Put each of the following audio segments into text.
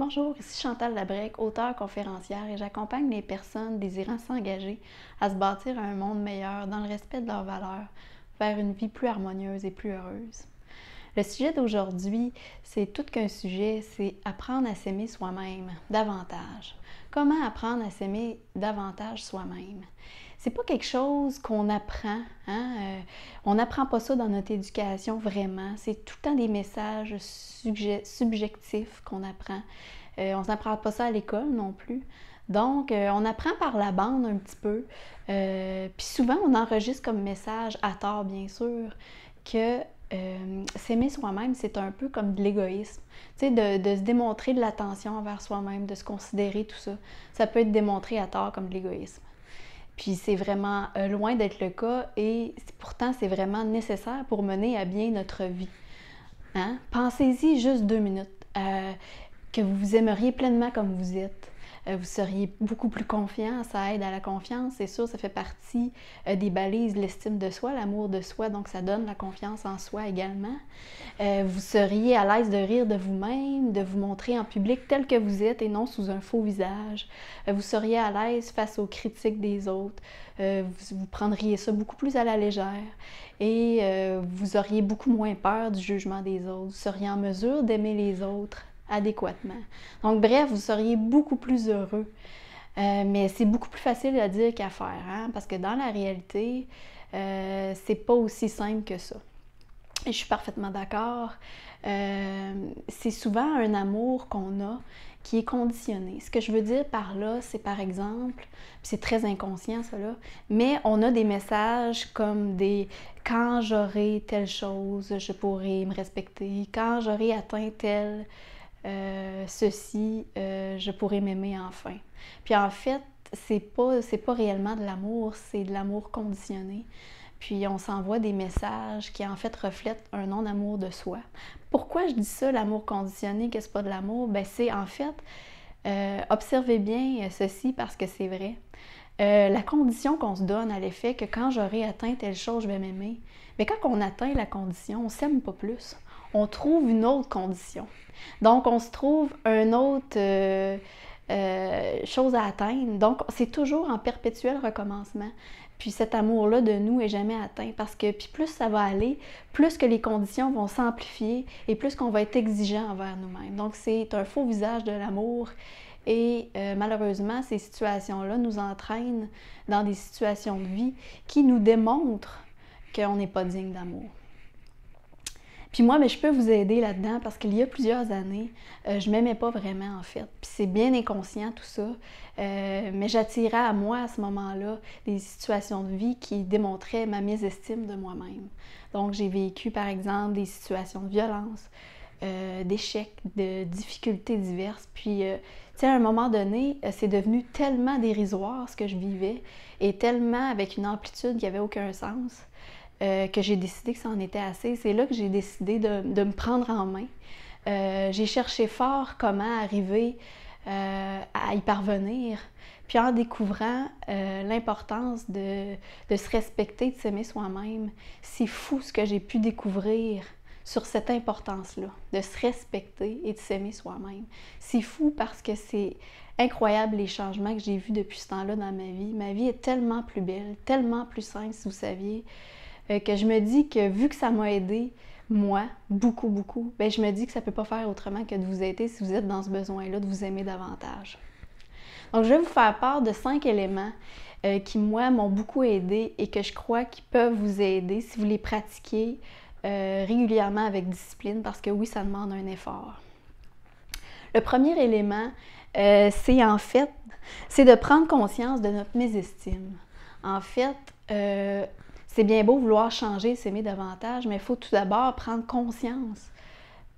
Bonjour, ici Chantal Labrec, auteure conférencière et j'accompagne les personnes désirant s'engager à se bâtir un monde meilleur dans le respect de leurs valeurs, vers une vie plus harmonieuse et plus heureuse. Le sujet d'aujourd'hui, c'est tout qu'un sujet, c'est apprendre à s'aimer soi-même davantage. Comment apprendre à s'aimer davantage soi-même? C'est pas quelque chose qu'on apprend. Hein? Euh, on n'apprend pas ça dans notre éducation vraiment. C'est tout le temps des messages subjectifs qu'on apprend. Euh, on n'apprend pas ça à l'école non plus. Donc, euh, on apprend par la bande un petit peu. Puis souvent, on enregistre comme message, à tort bien sûr, que s'aimer soi-même, c'est un peu comme de l'égoïsme. Tu sais, de, de, se démontrer de l'attention envers soi-même, de se considérer, tout ça. Ça peut être démontré à tort comme de l'égoïsme. Puis c'est vraiment euh, loin d'être le cas et pourtant c'est vraiment nécessaire pour mener à bien notre vie. Hein? Pensez-y juste deux minutes, euh, que vous vous aimeriez pleinement comme vous êtes, vous seriez beaucoup plus confiant, ça aide à la confiance, c'est sûr, ça fait partie euh, des balises, l'estime de soi, l'amour de soi, donc ça donne la confiance en soi également. Euh, vous seriez à l'aise de rire de vous-même, de vous montrer en public tel que vous êtes et non sous un faux visage. vous seriez à l'aise face aux critiques des autres. Vous, prendriez ça beaucoup plus à la légère et vous auriez beaucoup moins peur du jugement des autres. Vous seriez en mesure d'aimer les autres adéquatement. Donc, bref, vous seriez beaucoup plus heureux. Euh, mais c'est beaucoup plus facile à dire qu'à faire, hein, parce que dans la réalité, euh, c'est pas aussi simple que ça. Et je suis parfaitement d'accord. Euh, c'est souvent un amour qu'on a qui est conditionné. Ce que je veux dire par là, c'est par exemple, c'est très inconscient cela, mais on a des messages comme des quand j'aurai telle chose, je pourrai me respecter, quand j'aurai atteint tel euh, ceci, euh, je pourrais m'aimer enfin. Puis en fait, c'est pas, c'est pas réellement de l'amour, c'est de l'amour conditionné. Puis on s'envoie des messages qui en fait reflètent un non-amour de soi. Pourquoi je dis ça, l'amour conditionné, que c'est pas de l'amour? Ben c'est en fait, euh, observez bien ceci parce que c'est vrai. la condition qu'on se donne à l'effet que quand j'aurai atteint telle chose, je vais m'aimer. Mais quand on atteint la condition, on s'aime pas plus. On trouve une autre condition. Donc, on se trouve un autre euh, euh, chose à atteindre. Donc, c'est toujours en perpétuel recommencement. Puis cet amour-là de nous est jamais atteint parce que puis plus ça va aller, plus que les conditions vont s'amplifier et plus qu'on va être exigeant envers nous-mêmes. Donc c'est un faux visage de l'amour et euh, malheureusement ces situations-là nous entraînent dans des situations de vie qui nous démontrent qu'on n'est pas digne d'amour. Puis moi, mais je peux vous aider là-dedans parce qu'il y a plusieurs années, euh, je m'aimais pas vraiment en fait. Puis c'est bien inconscient tout ça. Euh, mais j'attirais à moi à ce moment-là des situations de vie qui démontraient ma mésestime de moi-même. Donc j'ai vécu par exemple des situations de violence, euh, d'échecs, de difficultés diverses. Puis, tu sais, à un moment donné, c'est devenu tellement dérisoire ce que je vivais et tellement avec une amplitude qui n'avait aucun sens euh, que j'ai décidé que ça en était assez. C'est là que j'ai décidé de, me prendre en main. Euh, j'ai cherché fort comment arriver euh, à y parvenir. Puis en découvrant l'importance de, de, se respecter, de s'aimer soi-même, c'est fou ce que j'ai pu découvrir sur cette importance-là, de se respecter et de s'aimer soi-même. C'est fou parce que c'est incroyable les changements que j'ai vus depuis ce temps-là dans ma vie. Ma vie est tellement plus belle, tellement plus simple, si vous saviez. Euh, que je me dis que vu que ça m'a aidé, moi, beaucoup, beaucoup, ben, je me dis que ça ne peut pas faire autrement que de vous aider si vous êtes dans ce besoin-là, de vous aimer davantage. Donc, je vais vous faire part de cinq éléments euh, qui, moi, m'ont beaucoup aidé et que je crois qu'ils peuvent vous aider si vous les pratiquez euh, régulièrement avec discipline, parce que oui, ça demande un effort. Le premier élément, c'est en fait, c'est de prendre conscience de notre mésestime. En fait, c'est bien beau vouloir changer, s'aimer davantage, mais il faut tout d'abord prendre conscience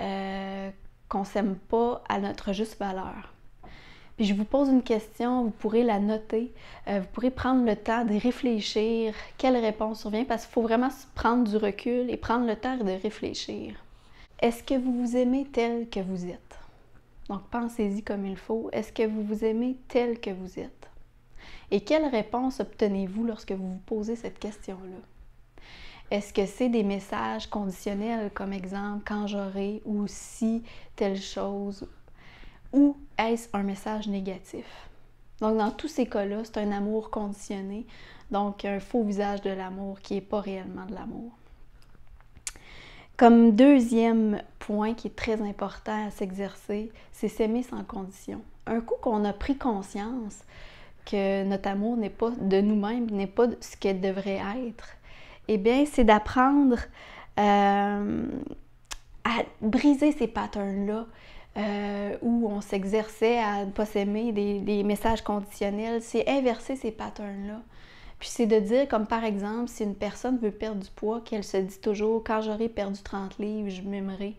euh, qu'on ne s'aime pas à notre juste valeur. Puis je vous pose une question, vous pourrez la noter, euh, vous pourrez prendre le temps de réfléchir quelle réponse survient, parce qu'il faut vraiment prendre du recul et prendre le temps de réfléchir. Est-ce que vous vous aimez tel que vous êtes? Donc pensez-y comme il faut. Est-ce que vous vous aimez tel que vous êtes? Et quelle réponse obtenez-vous lorsque vous vous posez cette question-là? Est-ce que c'est des messages conditionnels, comme exemple, quand j'aurai ou si telle chose? ou est-ce un message négatif? Donc, dans tous ces cas-là, c'est un amour conditionné, donc un faux visage de l'amour qui n'est pas réellement de l'amour. Comme deuxième point qui est très important à s'exercer, c'est s'aimer sans condition. Un coup qu'on a pris conscience notre amour n'est pas de nous-mêmes, n'est pas ce qu'elle devrait être, eh bien, c'est d'apprendre euh, à briser ces patterns-là, euh, où on s'exerçait à ne pas s'aimer, des, messages conditionnels, c'est inverser ces patterns-là. Puis c'est de dire, comme par exemple, si une personne veut perdre du poids, qu'elle se dit toujours, quand j'aurai perdu 30 livres, je m'aimerai,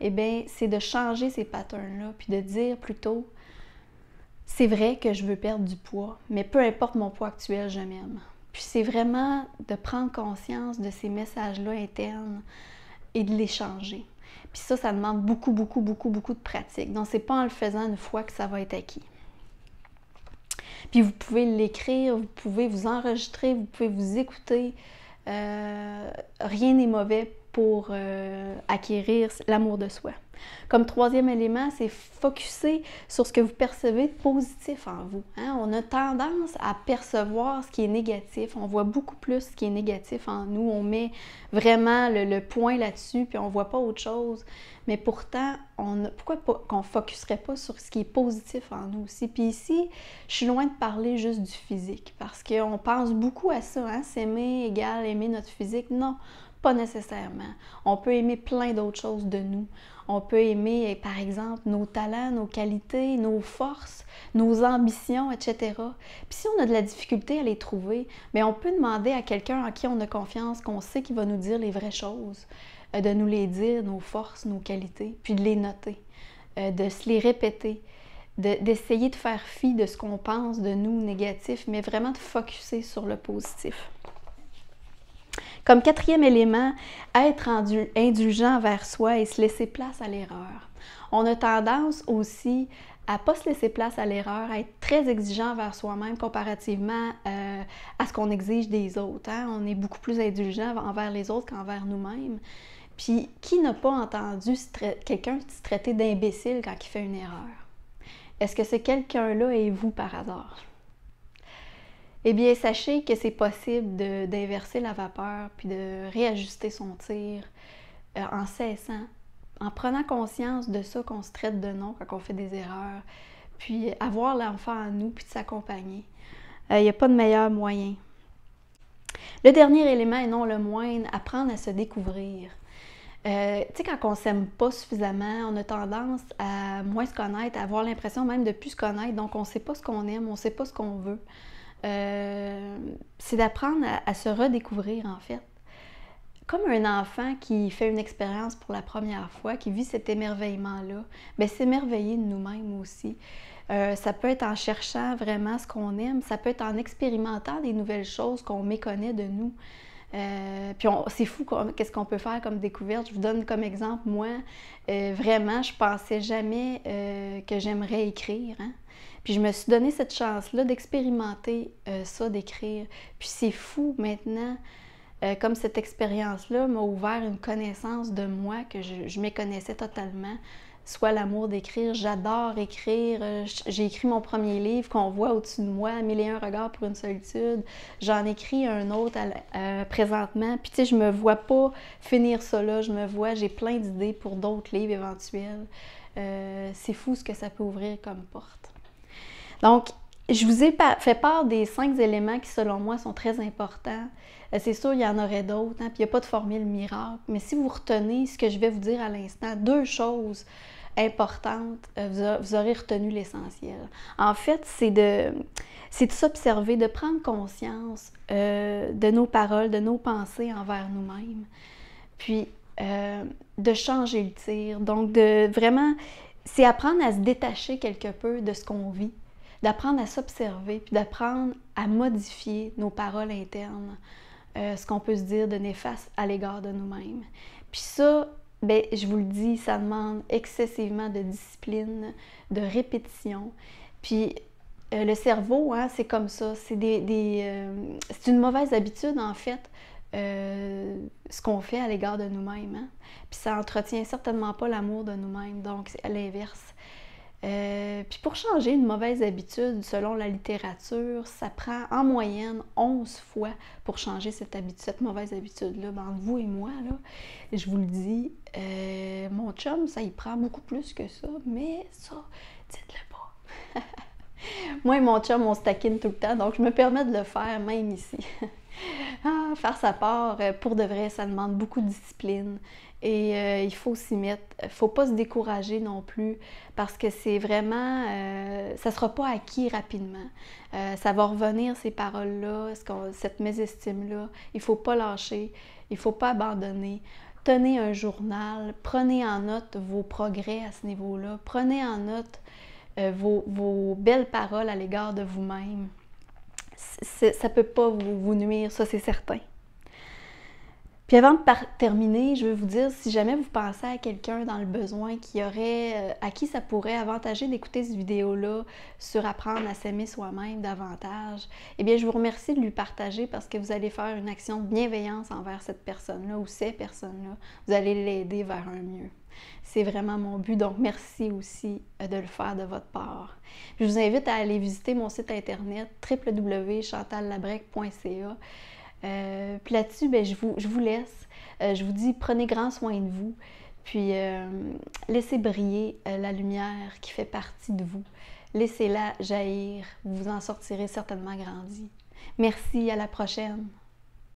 eh bien, c'est de changer ces patterns-là, puis de dire plutôt, c'est vrai que je veux perdre du poids, mais peu importe mon poids actuel, je m'aime. Puis c'est vraiment de prendre conscience de ces messages-là internes et de les changer. Puis ça, ça demande beaucoup, beaucoup, beaucoup, beaucoup de pratique. Donc, c'est pas en le faisant une fois que ça va être acquis. Puis vous pouvez l'écrire, vous pouvez vous enregistrer, vous pouvez vous écouter. Euh, rien n'est mauvais pour euh, acquérir l'amour de soi. Comme troisième élément, c'est focuser sur ce que vous percevez de positif en vous. Hein. On a tendance à percevoir ce qui est négatif. On voit beaucoup plus ce qui est négatif en nous. On met vraiment le, point là-dessus, puis on ne voit pas autre chose. Mais pourtant, on pourquoi qu'on ne focuserait pas sur ce qui est positif en nous aussi? Puis ici, je suis loin de parler juste du physique, parce qu'on pense beaucoup à ça, hein? s'aimer égale aimer notre physique. Non, pas nécessairement. On peut aimer plein d'autres choses de nous. On peut aimer, par exemple, nos talents, nos qualités, nos forces, nos ambitions, etc. Puis si on a de la difficulté à les trouver, bien, on peut demander à quelqu'un en qui on a confiance, qu'on sait qu'il va nous dire les vraies choses, euh, de nous les dire, nos forces, nos qualités, puis de les noter, euh, de se les répéter, d'essayer de, faire fi de ce qu'on pense de nous négatif, mais vraiment de focuser sur le positif. Comme quatrième élément, être indulgent vers soi et se laisser place à l'erreur. On a tendance aussi à pas se laisser place à l'erreur, à être très exigeant vers soi-même comparativement euh, à ce qu'on exige des autres. Hein. On est beaucoup plus indulgent envers les autres qu'envers nous-mêmes. Puis, qui n'a pas entendu quelqu'un se traiter d'imbécile quand il fait une erreur? Est-ce que c'est quelqu'un-là et vous par hasard? Eh bien, sachez que c'est possible d'inverser la vapeur puis de réajuster son tir euh, en cessant, en prenant conscience de ça qu'on se traite de non quand on fait des erreurs, puis avoir l'enfant en nous puis de s'accompagner. Il euh, n'y a pas de meilleur moyen. Le dernier élément, et non le moindre, apprendre à se découvrir. Euh, tu sais, quand on s'aime pas suffisamment, on a tendance à moins se connaître, à avoir l'impression même de plus se connaître. Donc, on ne sait pas ce qu'on aime, on ne sait pas ce qu'on veut. Euh, c'est d'apprendre à, se redécouvrir en fait. Comme un enfant qui fait une expérience pour la première fois, qui vit cet émerveillement-là, bien, s'émerveiller de nous-mêmes aussi. Euh, ça peut être en cherchant vraiment ce qu'on aime, ça peut être en expérimentant des nouvelles choses qu'on méconnaît de nous. Euh, puis c'est fou qu'est-ce qu'on peut faire comme découverte. Je vous donne comme exemple, moi, vraiment, je pensais jamais que j'aimerais écrire. Hein? Puis je me suis donné cette chance-là d'expérimenter euh, ça, d'écrire. Puis c'est fou maintenant, euh, comme cette expérience-là m'a ouvert une connaissance de moi que je, je méconnaissais totalement. Soit l'amour d'écrire, j'adore écrire. Euh, j'ai écrit mon premier livre qu'on voit au-dessus de moi, Mille et un regards pour une solitude. J'en écris un autre présentement. Puis tu sais, je me vois pas finir ça là. Je me vois, j'ai plein d'idées pour d'autres livres éventuels. c'est fou ce que ça peut ouvrir comme porte. Donc, je vous ai fait part des cinq éléments qui, selon moi, sont très importants. Euh, c'est sûr, il y en aurait d'autres, hein, puis il n'y a pas de formule miracle. Mais si vous retenez ce que je vais vous dire à l'instant, deux choses importantes, euh, vous aurez retenu l'essentiel. En fait, c'est de, de s'observer, de prendre conscience euh, de nos paroles, de nos pensées envers nous-mêmes, puis de changer le tir. Donc, de vraiment, c'est apprendre à se détacher quelque peu de ce qu'on vit d'apprendre à s'observer, puis d'apprendre à modifier nos paroles internes, euh, ce qu'on peut se dire de néfaste à l'égard de nous-mêmes. Puis ça, ben, je vous le dis, ça demande excessivement de discipline, de répétition. Puis euh, le cerveau, hein, c'est comme ça. C'est des, euh, c'est une mauvaise habitude, en fait, ce qu'on fait à l'égard de nous-mêmes. Hein. Puis ça entretient certainement pas l'amour de nous-mêmes. Donc, c'est à l'inverse. Euh, puis pour changer une mauvaise habitude, selon la littérature, ça prend en moyenne 11 fois pour changer cette, habitude, cette mauvaise habitude-là. Ben, entre vous et moi, là, je vous le dis, euh, mon chum, ça y prend beaucoup plus que ça, mais ça, dites-le pas. moi et mon chum, on se taquine tout le temps, donc je me permets de le faire même ici. ah, faire sa part, euh, pour de vrai, ça demande beaucoup de discipline. Et euh, il faut s'y mettre. Il ne faut pas se décourager non plus parce que c'est vraiment. Euh, ça ne sera pas acquis rapidement. Ça va revenir, ces paroles-là, cette mésestime-là. Il ne faut pas lâcher. Il ne faut pas abandonner. Tenez un journal. Prenez en note vos progrès à ce niveau-là. Prenez en note vos, belles paroles à l'égard de vous-même. Ça ne peut pas vous nuire, ça c'est certain. Puis avant de terminer, je veux vous dire, si jamais vous pensez à quelqu'un dans le besoin qui aurait, euh, à qui ça pourrait avantager d'écouter cette vidéo-là sur apprendre à s'aimer soi-même davantage, eh bien, je vous remercie de lui partager parce que vous allez faire une action de bienveillance envers cette personne-là ou ces personnes-là. Vous allez l'aider vers un mieux. C'est vraiment mon but, donc merci aussi euh, de le faire de votre part. Je vous invite à aller visiter mon site internet www.chantallabrec.ca. Euh, puis là-dessus, ben, je, vous, je vous laisse. Euh, je vous dis, prenez grand soin de vous. Puis euh, laissez briller la lumière qui fait partie de vous. Laissez-la jaillir. Vous en sortirez certainement grandi. Merci, à la prochaine.